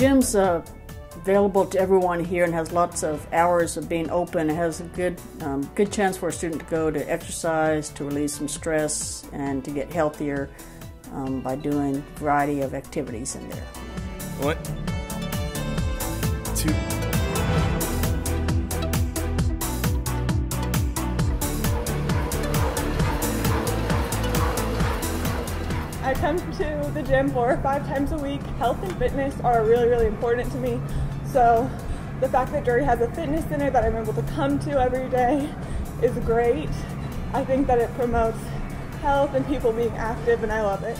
gym's uh, available to everyone here and has lots of hours of being open. It has a good, um, good chance for a student to go to exercise, to release some stress, and to get healthier um, by doing a variety of activities in there. One, two. I come to the gym four or five times a week. Health and fitness are really, really important to me. So the fact that Drury has a fitness center that I'm able to come to every day is great. I think that it promotes health and people being active and I love it.